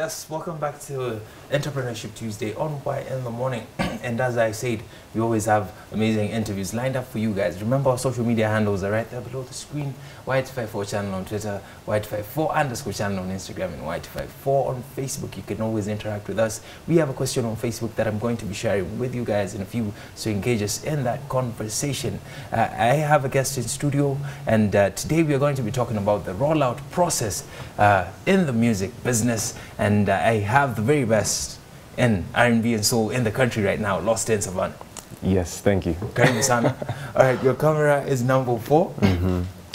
Yes, welcome back to Entrepreneurship Tuesday on Why in the Morning. and as I said, we always have amazing interviews lined up for you guys. Remember our social media handles are right there below the screen. Y254 channel on Twitter, Y254 underscore channel on Instagram, and Y254 on Facebook. You can always interact with us. We have a question on Facebook that I'm going to be sharing with you guys in a few, so engage us in that conversation. Uh, I have a guest in studio, and uh, today we are going to be talking about the rollout process uh, in the music business. And uh, I have the very best in R&B and soul in the country right now, Lost in Savannah. Yes, thank you. Karibu sana. All right, your camera is number 4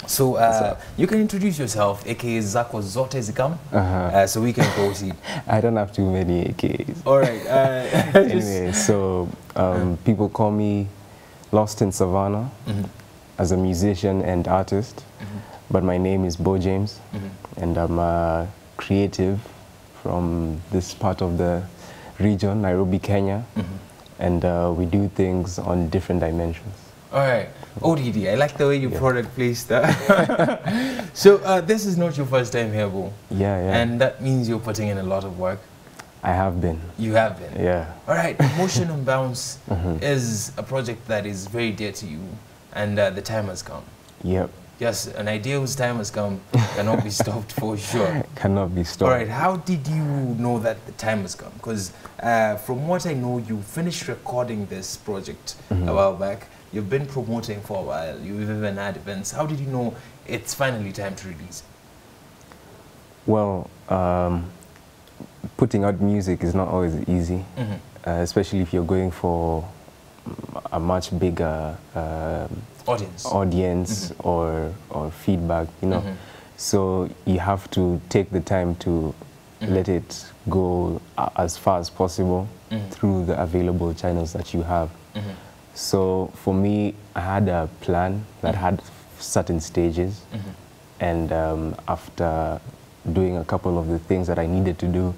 So uh, you can introduce yourself, aka zako zote zikam, uh, so we can proceed. I don't have too many AKs. All right. Uh, Anyway, so um, people call me Lost in Savannah as a musician and artist, but my name is Bo James, and I'm a creative from this part of the region, Nairobi, Kenya, and uh, we do things on different dimensions. All right. ODD, I like the way you product placed that. so uh, this is not your first time here, Bo. Yeah, yeah. And that means you're putting in a lot of work. I have been. You have been. Yeah. All right, Motion and Bounce is a project that is very dear to you, and uh, the time has come. Yep. Yes, an idea whose time has come cannot be stopped for sure. Cannot be stopped. All right, how did you know that the time has come? Because uh, from what I know, you finished recording this project a while back. You've been promoting for a while. You've even had events. How did you know it's finally time to release? Well, um, putting out music is not always easy, Mhm. uh, especially if you're going for mm, a much bigger um Audience. audience or, or feedback, you know. Mhm. So you have to take the time to let it go as far as possible Mhm. through the available channels that you have. Mhm. So for me, I had a plan that had certain stages, and um, after doing a couple of the things that I needed to do.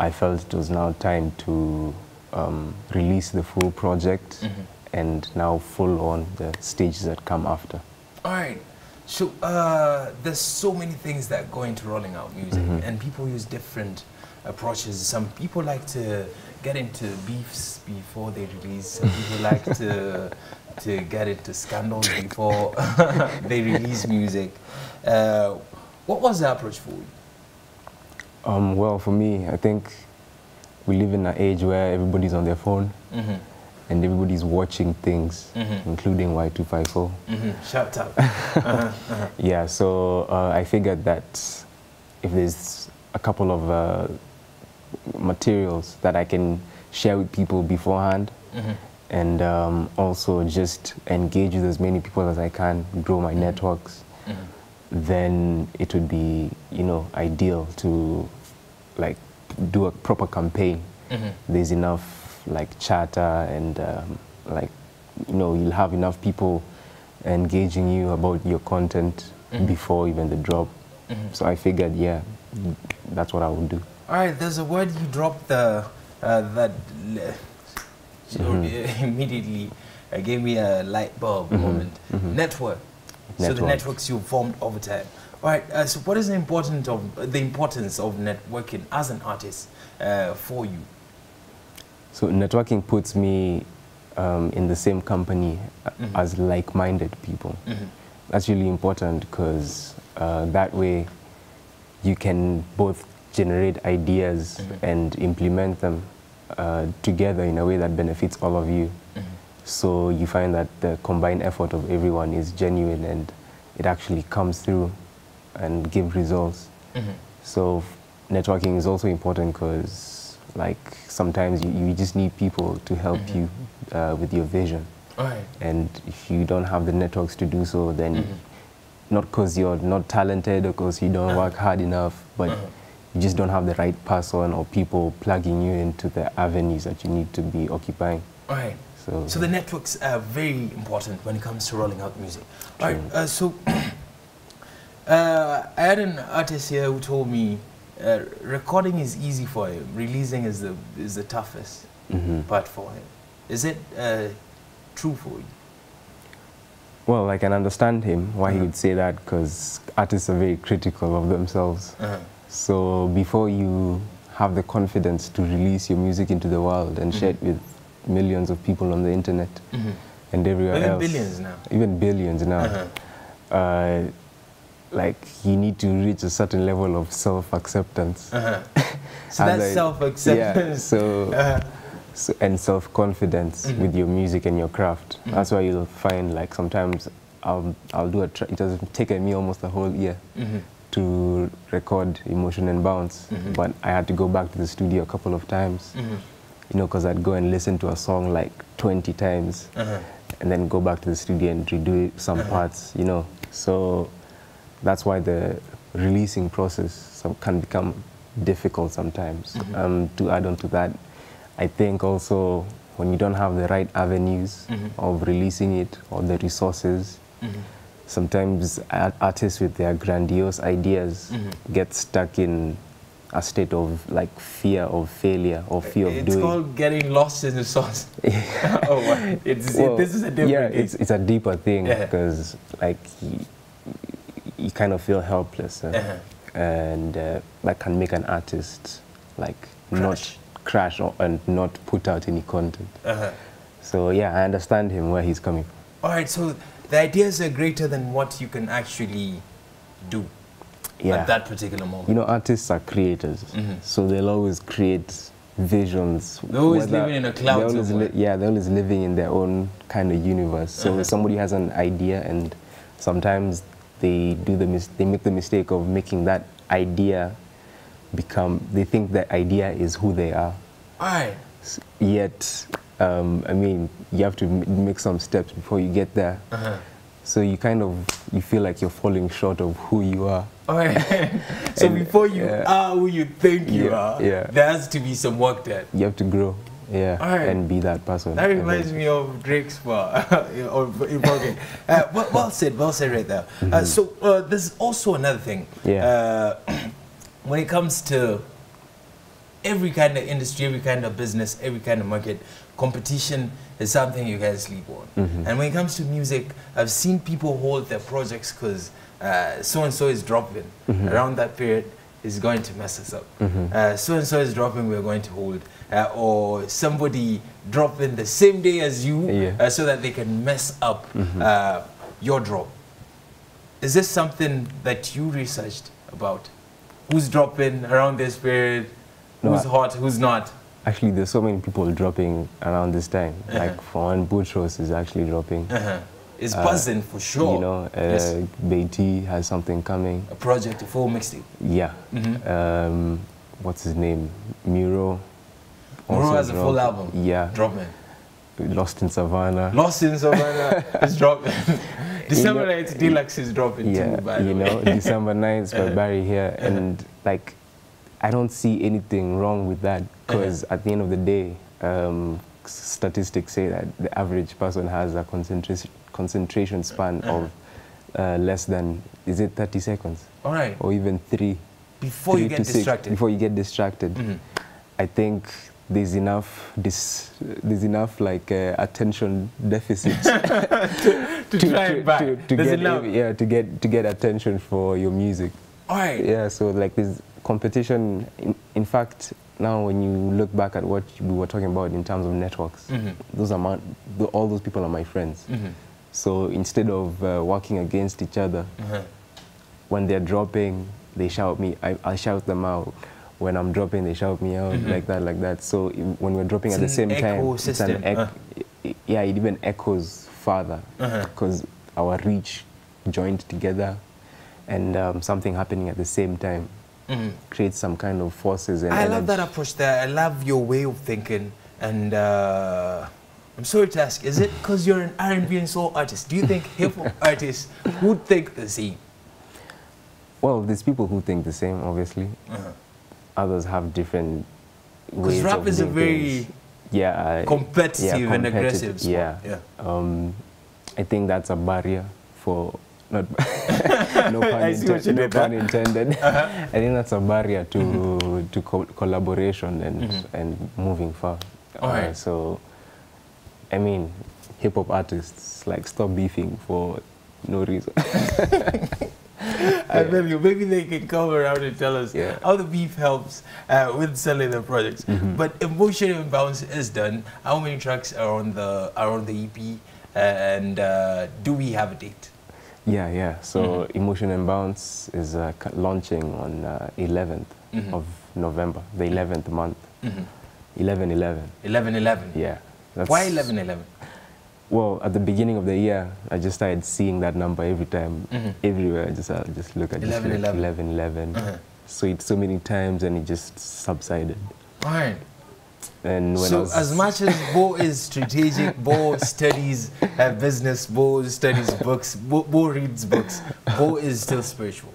I felt it was now time to um, release the full project Mhm. And now full on the stages that come after. All right. So uh, there's so many things that go into rolling out music, and people use different approaches. Some people like to get into beefs before they release. Some people like to to get into scandals before they release music. Uh, what was the approach for you? Um, well, for me, I think we live in an age where everybody's on their phone Mm-hmm. And everybody's watching things, Mhm. including Y254. Mm-hmm. Shout out. uh-huh. Uh-huh. Yeah, so uh, I figured that if there's a couple of uh, materials that I can share with people beforehand Mhm. and um, also just engage with as many people as I can, grow my networks, Mhm. then it would be, you know, ideal to like do a proper campaign. There's enough like chatter and um, like, you know, you'll have enough people engaging you about your content Mhm. before even the drop. Mhm. So I figured, yeah, that's what I would do. All right, there's a word you dropped the uh, that l- so immediately uh, gave me a light bulb moment. Network. So the networks you formed over time. All right. Uh, so what is the importance of the importance of networking as an artist uh, for you? So networking puts me um, in the same company a- Mhm. as like-minded people. Mhm. That's really important because uh, that way you can both generate ideas Mhm. and implement them uh, together in a way that benefits all of you. Mhm. So you find that the combined effort of everyone is genuine and it actually comes through and gives results. Mhm. So networking is also important because like sometimes you, you just need people to help Mhm. you uh, with your vision. Right. And if you don't have the networks to do so, then Mhm. not because you're not talented or because you don't work hard enough, but Uh-huh. you just don't have the right person or people plugging you into the avenues that you need to be occupying. Right. So, So the networks are very important when it comes to rolling out music. All right. Uh, so uh, I had an artist here who told me uh, recording is easy for him. Releasing is the is the toughest Mhm. part for him. Is it uh, true for you? Well, I can understand him why he Uh-huh. would say that because artists are very critical of themselves. Uh-huh. So before you have the confidence to release your music into the world and share it with millions of people on the internet and everywhere Even else. billions now. Even billions now. Like you need to reach a certain level of self-acceptance. Uh-huh. So that's I- self-acceptance. Yeah, so, Uh-huh. so and self-confidence Mm-hmm. with your music and your craft. That's why you'll find like sometimes I'll I'll do a track. It has taken me almost a whole year Mhm. to record Emotion and Bounce, Mhm. but I had to go back to the studio a couple of times. Mhm. You know, because I'd go and listen to a song like 20 times Uh-huh. and then go back to the studio and redo some Uh-huh. parts, you know. So that's why the releasing process some, can become difficult sometimes. Mhm. Um, to add on to that, I think also when you don't have the right avenues Mhm. of releasing it or the resources, Mhm. sometimes artists with their grandiose ideas Mhm. get stuck in a state of like fear of failure or fear of doing. It's called getting lost in the sauce. oh, wow. it's, Well, this is a different yeah game. it's, it's a deeper thing Yeah. because like you, kind of feel helpless uh, Uh-huh. and uh, that can make an artist like Crash. not crash or, and not put out any content Uh-huh. so yeah i understand him where he's coming from All right, so the ideas are greater than what you can actually do yeah at that particular moment. you know artists are creators Mhm. so they'll always create visions They're always whether- living in a cloud they're always yeah they're always living in their own kind of universe so Uh-huh. somebody has an idea and sometimes they do the mis- they make the mistake of making that idea become they think that idea is who they are. S- yet um, i mean you have to m- make some steps before you get there Uh-huh. so you kind of you feel like you're falling short of who you are All right. so And, before you yeah. are who you think you Yeah, are, yeah. there has to be some work done. you have to grow yeah Alright. and be that person That reminds me of Drake's or in uh, well, well said, well said right there. Uh, so uh, there's also another thing. Yeah. Uh, when it comes to every kind of industry, every kind of business, every kind of market, competition is something you guys sleep on. Mhm. And when it comes to music, I've seen people hold their projects because so and so is dropping. Mhm. Around that period is going to mess us up. Mhm. so and so is dropping, we're going to hold. Uh, or somebody dropping the same day as you Yeah. uh, so that they can mess up Mhm. uh, your drop. Is this something that you researched about? Who's dropping around this period? No, Who's I- hot? Who's not? Actually, there's so many people dropping around this time. Uh-huh. Like for one, Boutros is actually dropping. Uh-huh. It's Uh, buzzing for sure. You know, uh, Yes. Beatty has something coming. a project, a full mixtape. Yeah. Mhm. Um, what's his name? Miro. Muro has a full album. Yeah. Dropping. Lost in Savannah. Lost in Savannah is dropping. December know- 9th, Deluxe is dropping yeah, too, by the you know, December 9th by Uh-huh. Barry here. And like, I don't see anything wrong with that because Uh-huh. at the end of the day, um, statistics say that the average person has a concentration, concentration span of uh, less than, is it 30 seconds? All right. Or even three. Before three you to get six, distracted. Before you get distracted. Mhm. I think there's enough dis, there's enough like uh, attention deficit To, try and back. to, to get enough. yeah to get to get attention for your music. All right. Yeah, so like this competition. In, in fact, now when you look back at what we were talking about in terms of networks, Mhm. those are my, all those people are my friends. Mhm. So instead of uh, working against each other, Uh-huh. when they're dropping, they shout me. I, I shout them out. When I'm dropping, they shout me out Mhm. like that, like that. So when we're dropping It's at the same time, echo it's an ec- uh. i- yeah, it even echoes further Uh-huh. because our reach joined together, and um, something happening at the same time creates some kind of forces and I love that approach there. I love your way of thinking. And uh, I'm sorry to ask, is it because you're an R&B and soul artist? Do you think hip hop artists would think the same? Well, there's people who think the same, obviously. Uh-huh. Others have different ways Because rap is a very yeah, I- competitive yeah, and aggressive sport. Yeah. Yeah. Um, I think that's a barrier for not no pun, I see what inten- no pun intended. I think that's a barrier to to co- collaboration and Mhm. and moving far. All right. so, I mean, hip hop artists like stop beefing for no reason. I feel you. Maybe they can come around and tell us Yeah. how the beef helps uh, with selling the projects. Mm-hmm. But Emotion and Bounce is done. How many tracks are on the are on the EP? And uh, do we have a date? Yeah, yeah. So Mhm. Emotion and Bounce is uh, launching on uh, 11th Mhm. of November, the 11th month. Mm-hmm. 11 11. 11 11. Yeah. That's, Why 11 11? Well, at the beginning of the year, I just started seeing that number every time, Mhm. everywhere. I just uh, just look at just 11, look, 11. 11 11. Uh-huh. So it so many times and it just subsided. All right. And when So as much as Bo is strategic, Bo studies uh, business, Bo studies books, Bo, Bo reads books, Bo is still spiritual.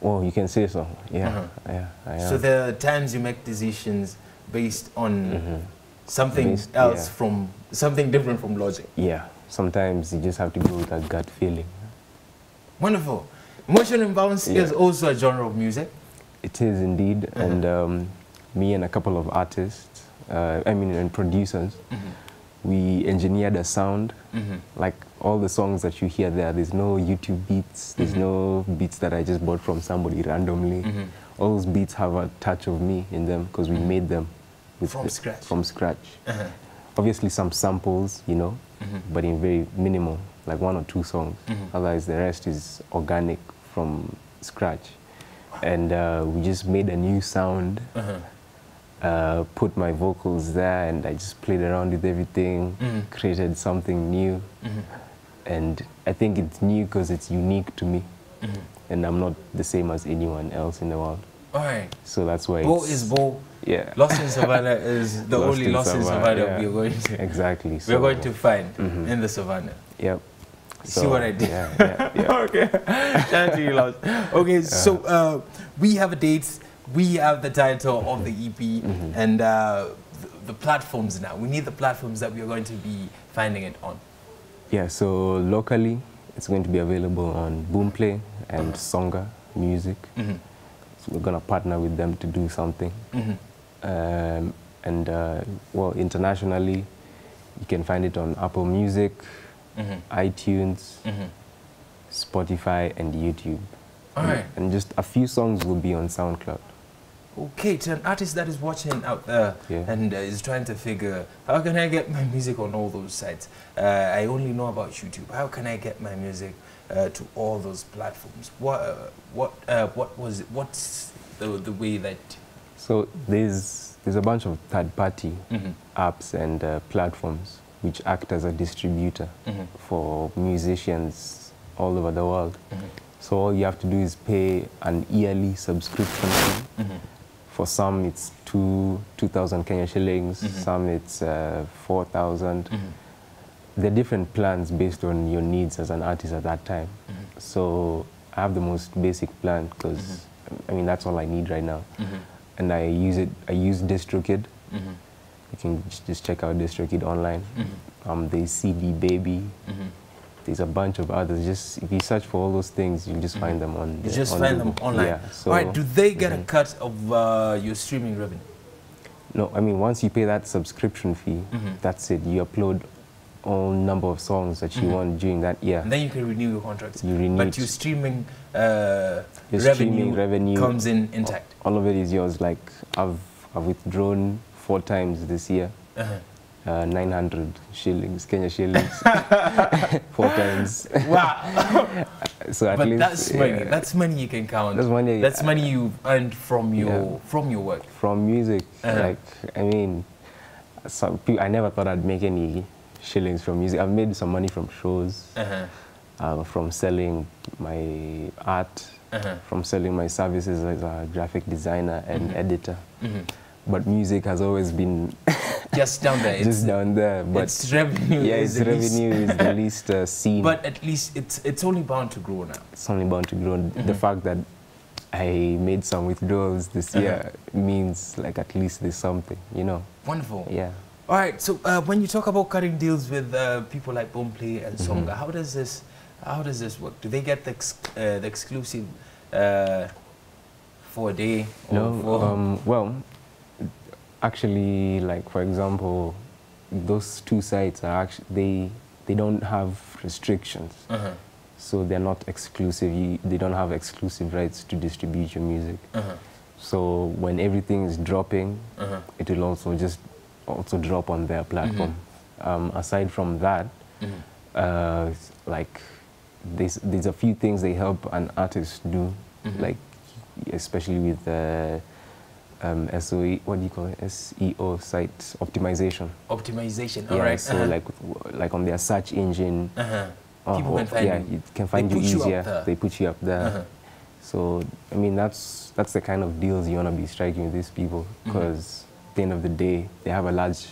well, you can say so. Yeah, Uh-huh. yeah, I am. So there are times you make decisions based on Mhm. Something Based- else yeah. from something different from logic. Yeah, sometimes you just have to go with a gut feeling. Wonderful. Motion and bounce Yeah. is also a genre of music. It is indeed, Uh-huh. and um, me and a couple of artists, uh, I mean, and producers, we engineered a sound. Mhm. Like all the songs that you hear there, there's no YouTube beats, there's Mhm. no beats that I just bought from somebody randomly. Mhm. All those beats have a touch of me in them because we made them From scratch. From scratch. Uh-huh. Obviously, some samples, you know, Mhm. but in very minimal, like one or two songs. Mhm. Otherwise, the rest is organic from scratch. And uh, we just made a new sound, Uh-huh. uh, put my vocals there, and I just played around with everything, Mhm. created something new. Mhm. And I think it's new because it's unique to me, Mhm. and I'm not the same as anyone else in the world. All right. So that's why Bo is Bo. yeah, Lost in Savannah is the Lost only in Lost in Savannah, Savannah yeah. we're going to exactly. we're going to find Mhm. in the savannah. Yep. See what I did? Yeah, yeah, yeah. okay. Shout out to you, Lost. Okay, so uh, we have a date. We have the title of the EP Mhm. and uh, the, the platforms now. We need the platforms that we are going to be finding it on. Yeah, so locally, it's going to be available on Boomplay and Songa Music. We're going to partner with them to do something. Mhm. Um, and, uh, well, internationally, you can find it on Apple Music, Mhm. iTunes, Mhm. Spotify, and YouTube. All right. And just a few songs will be on SoundCloud. Okay, to an artist that is watching out there Yeah. and uh, is trying to figure how can I get my music on all those sites? Uh, I only know about YouTube. How can I get my music uh, to all those platforms? What uh, what uh, what was it? What's the the way that? So there's, there's a bunch of third-party Mhm. apps and uh, platforms which act as a distributor Mhm. for musicians all over the world. Mhm. So all you have to do is pay an yearly subscription fee. For some, it's two two thousand Kenya shillings. Mhm. Some it's uh, four thousand. Mhm. There are different plans based on your needs as an artist at that time. Mhm. So I have the most basic plan because I mean that's all I need right now, Mhm. and I use it. I use DistroKid. Mhm. You can just check out DistroKid online. Um, the CD Baby. There's a bunch of others. Just if you search for all those things, you just find them on. Mm-hmm. You the- just on find them online. Yeah. So, all right. Do they get a Mhm. cut of uh, your streaming revenue? No, I mean once you pay that subscription fee, Mhm. that's it. You upload all number of songs that you Mhm. want during that year. And then you can renew your contract. You renew But your streaming uh, Your revenue, streaming revenue comes in intact. All of it is yours. Like I've I've withdrawn four times this year. Uh-huh. Uh, 900 shillings, Kenya shillings, four times. Wow. So at but least that's money. That's money you can count. That's money- That's money you earned from your Yeah. from your work. from music. Uh-huh. Like I mean, some people, I never thought I'd make any shillings from music. I've made some money from shows. Uh-huh. uh, from selling my art, Uh-huh. from selling my services as a graphic designer and Mhm. editor. Mhm. But music has always been Just down there. It's, just down there. But it's revenue. yeah, its the least- revenue is the least uh, seen. But at least it's it's only bound to grow now. it's only bound to grow. The Mhm. fact that I made some withdrawals this Uh-huh. year means like at least there's something, you know. Wonderful. Yeah. All right. So uh, when you talk about cutting deals with uh, people like Boomplay and Mm-hmm. Songa, how does this how does this work? Do they get the ex- uh, the exclusive uh, for a day? Or No, um, well, actually, like for example, those two sites are actually they they don't have restrictions. uh-huh. so they're not exclusive. You, they don't have exclusive rights to distribute your music. Uh-huh. So when everything is dropping, Uh-huh. it will also just also drop on their platform. Um, aside from that, Mhm. uh, like there's, there's a few things they help an artist do, Mhm. like especially with uh, um, SOE, what do you call it? SEO site optimization. Optimization. All yeah, right. so uh-huh. like like on their search engine. Uh-huh. uh, People or- can find yeah, you. you can find you put you up easier. there. they put you up there. Uh-huh. So I mean that's that's the kind of deals you want to be striking with these people Mm-hmm. because at the end of the day they have a large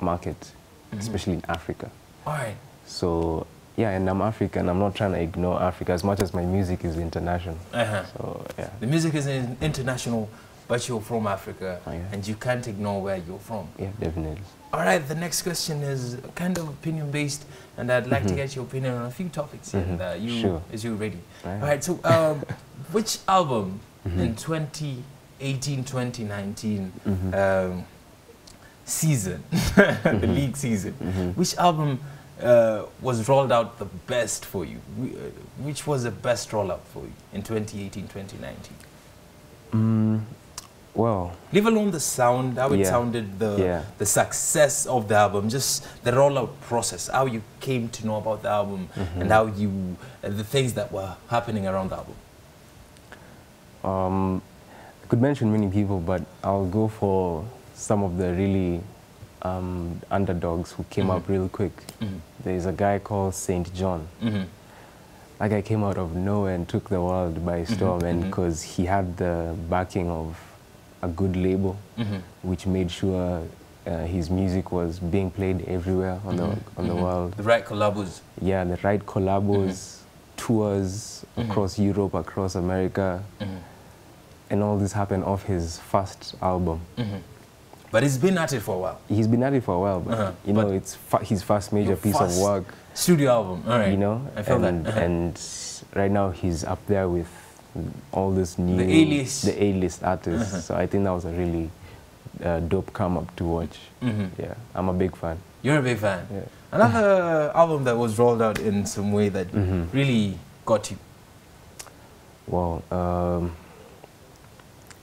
market, Mm-hmm. especially in Africa. All right. So yeah, and I'm African. I'm not trying to ignore Africa as much as my music is international. Uh-huh. So yeah, The music is in- international, but you're from Africa, Oh, yeah. and you can't ignore where you're from. yeah, definitely. All right, the next question is kind of opinion based, and I'd like to Mhm. get your opinion on a few topics. And, uh, you, Sure. is you ready? Right. All right. So, um, which album Mhm. in 2018, 2019 Mhm. um, season, the league season, which album uh, was rolled out the best for you? Uh, Which was the best rollout for you in 2018, 2019? Mm, well, Leave alone the sound, how it Yeah. sounded, the Yeah. the success of the album, just the rollout process, how you came to know about the album, Mhm. and how you uh, the things that were happening around the album. um, I could mention many people, but I'll go for some of the really um, underdogs who came up Mhm. real quick. Mhm. There's a guy called SAINt JHN. Mhm. That guy came out of nowhere and took the world by storm, and mhm. because he had the backing of a good label, Mhm. which made sure uh, his music was being played everywhere on Mhm. the on the Mhm. world. The right collabos. Yeah, the right collabos, tours Mhm. across Europe, across America, and all this happened off his first album. But he's been at it for a while. He's been at it for a while, but Uh-huh, you know, but it's fa- his first major piece first of work. Studio album. All right. You know, I feel and, that. Uh-huh. and right now he's up there with all this new A-list. the A-list artists. Uh-huh. So I think that was a really uh, dope come up to watch. Mhm. Yeah, I'm a big fan. You're a big fan. Yeah. Another album that was rolled out in some way that Mhm. really got you. Well, um,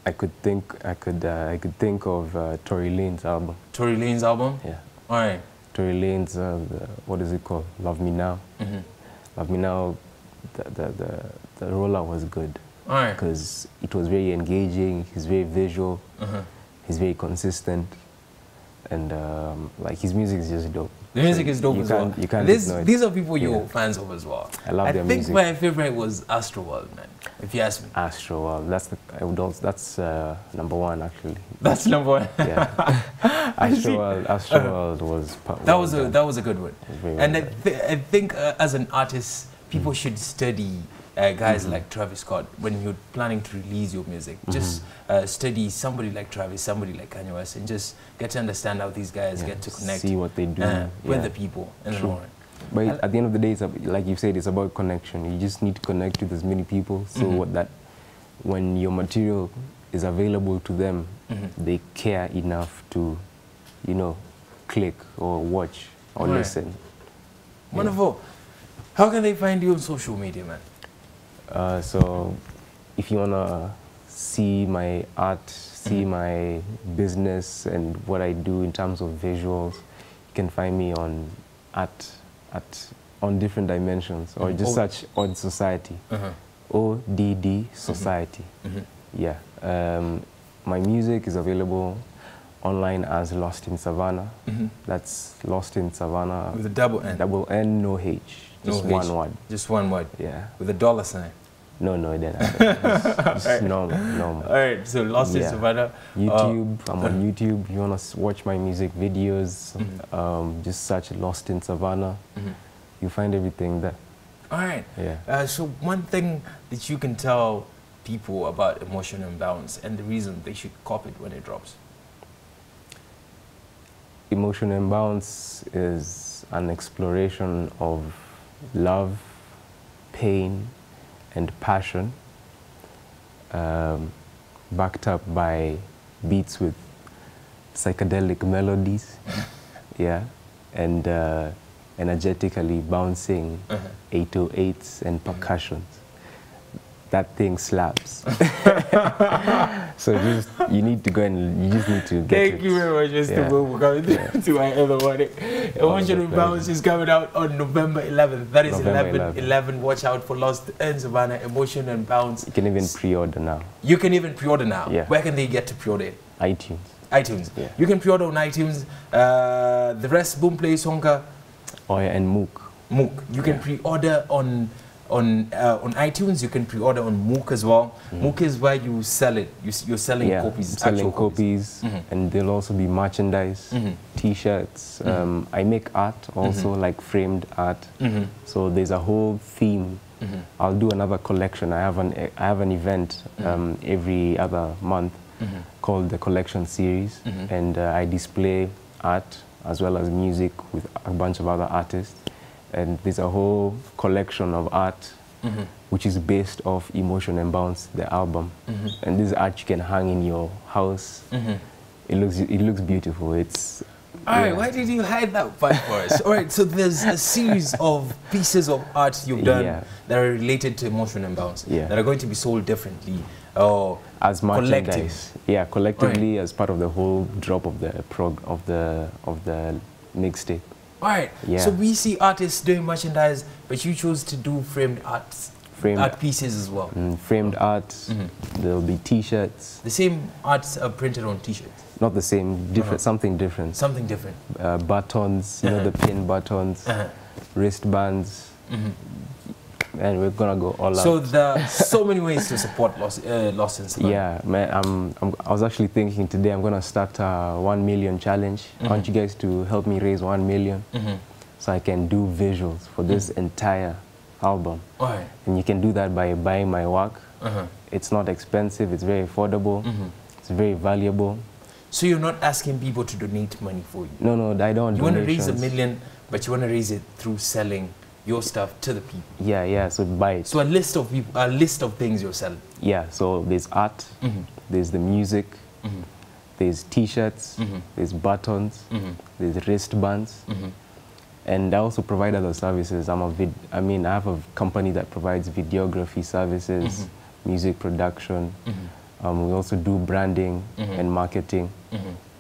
I could think I could uh, I could think of uh, Tory Lanez album. Tory Lanez album. Yeah, All right. Tory Lanez uh, the, what is it called? Love Me Now. Mhm. Love Me Now. The the the, the rollout was good All right. because it was very engaging. He's very visual. Uh-huh. He's very consistent, and um, like his music is just dope. The music So is dope you as can't, well. You can't This- these are people you're Yeah. fans of as well. I love I their think my favorite was Astroworld, man. If you ask me, Astro World. That's the I would also, that's uh, number one actually. that's number one. Yeah. I see. Astro World. Astro World was. pa- That was a done. that was a good one. And I, th- I think uh, as an artist, people Mm. should study uh, guys Mm-hmm. like Travis Scott when you're planning to release your music. Just Mm-hmm. uh, study somebody like Travis, somebody like Kanye West, and just get to understand how these guys Yeah, get to connect See what they do. uh, with the people the True. But it- at the end of the day, it's ab- like you said, it's about connection. You just need to connect with as many people so Mhm. what that when your material is available to them, Mhm. they care enough to, you know, click or watch or Right. listen. Yeah. Wonderful. How can they find you on social media, man? Uh, so if you wanna see my art, see Mhm. my business and what I do in terms of visuals, you can find me on at at on different dimensions or Mhm. just Oh. search Odd Society. Uh-huh. ODD Society. Mhm. Yeah. Um, my music is available online as Lost in Savannah. Mhm. That's Lost in Savannah. With a double N. Double N, no H. No Just H. one word. Just one word. Yeah. With a dollar sign. No, no, it didn't. It's normal, normal. All right. So Lost in Yeah. Savannah. YouTube, I'm uh, on YouTube. You want to watch my music videos, Mhm. um, just search Lost in Savannah. Mhm. You find everything there. All right. Yeah. Uh, so one thing that you can tell people about Emotion and Bounce and the reason they should cop it when it drops. Emotional imbalance is an exploration of love, pain, and passion, um, backed up by beats with psychedelic melodies. yeah, and uh, energetically bouncing Uh-huh. 808s and percussions. That thing slaps. so just you need to go and you just need to get Thank it. you very much, Mr. Yeah. For coming to my other morning. Emotional pleasure. Bounce is coming out on November 11th. That is November 11, 11. 11. Watch out for Lost in Savannah, Emotion and Bounce. You can even pre-order now. You can even pre-order now. Yeah. Where can they get to pre-order it? iTunes. iTunes. Yeah. You can pre-order on iTunes. Uh, the rest, boom Boomplay, Songa, Oh yeah, and Mookh. Mookh. You can Yeah. pre-order on on uh, on iTunes. You can pre-order on Mookh as well. Mookh is where you sell it. You, you're selling Mm. yeah, copies. selling actual copies, Mhm. and there'll also be merchandise, Mhm. T-shirts. Mhm. Um, I make art also, like framed art. Mm-hmm. So there's a whole theme. Mm-hmm. I'll do another collection. I have an I have an event um, every other month Mm-hmm. called the collection series, and uh, I display art as well as music with a bunch of other artists. And there's a whole collection of art Mm-hmm. which is based off Emotion and Bounce, the album. Mhm. And this art you can hang in your house. Mm-hmm. It looks it looks beautiful. It's All right, yeah. why did you hide that part for us? All right, so there's a series of pieces of art you've done Yeah. that are related to emotion and bounce Yeah. that are going to be sold differently. Oh, as merchandise. Yeah, collectively as part of the whole drop of the prog of the of the mixtape. All right, Yeah. so we see artists doing merchandise, but you chose to do framed arts, Framed art pieces as well. Mm, framed art. Mhm. There'll be T-shirts. The same arts are printed on T-shirts, Not the same, different, Uh-huh. something different. something different. Uh, buttons, you know, Uh-huh. the pin buttons, Uh-huh. wristbands, Mhm. And we're gonna go all So out. So there are so many ways to support Lost, uh, Lost in Savannah. Yeah, man, I'm, I'm, I was actually thinking today I'm gonna start a one million challenge. I want you guys to help me raise one million Mm-hmm. so I can do visuals for this entire album. Right. And you can do that by buying my work. Uh-huh. It's not expensive, it's very affordable, Mhm. it's very valuable. So you're not asking people to donate money for you. No, no, I don't You want to raise a million, but you want to raise it through selling your stuff to the people. Yeah, yeah, so buy it. So a list of people, a list of things you're selling. yeah, so there's art, Mm-hmm. there's the music, Mm-hmm. there's t-shirts, Mhm. there's buttons, Mm-hmm. there's wristbands, Mm-hmm. and I also provide other services. I'm a vid. I mean, I have a company that provides videography services, Mhm. music production. Mm-hmm. Um, we also do branding and marketing.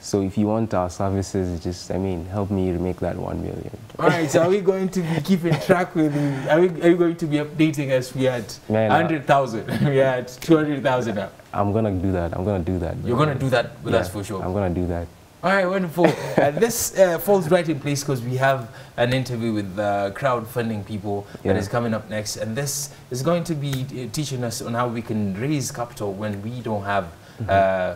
So if you want our services, just I mean, help me make that one million. All right. So are we going to be keeping track with you? Are we, are you going to be updating us? We had uh, hundred thousand. we had two hundred thousand now. I'm gonna do that. I'm gonna do that. You're gonna do that with Yeah, us for sure. I'm gonna do that. All right, wonderful. uh, this uh, falls right in place because we have an interview with uh, crowdfunding people that Yeah. is coming up next, and this is going to be uh, teaching us on how we can raise capital when we don't have Mm-hmm. uh,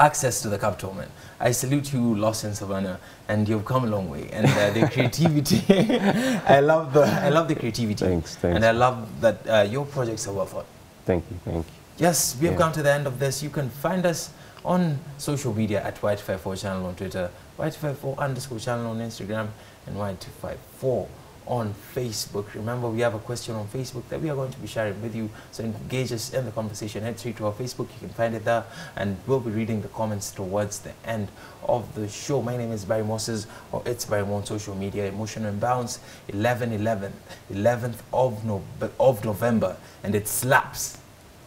access to the capital. Man, I salute you, Lost in Savannah, and you've come a long way. And uh, the creativity, I love the I love the creativity, Thanks, thanks. and I love that uh, your projects are well thought. Thank you, thank you. Yes, we have Yeah. come to the end of this. You can find us on social media at Y254 channel on Twitter, Y254 underscore channel on Instagram, and Y254 on Facebook. Remember, we have a question on Facebook that we are going to be sharing with you. So engage us in the conversation. Head straight to our Facebook. You can find it there, and we'll be reading the comments towards the end of the show. My name is Barry Moses, or it's Barry Mo on social media. Emotion and Bounce, 11 11, 11th of, no- of November, and it slaps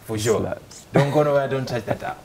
for sure. Slaps. Don't go nowhere, don't touch that app.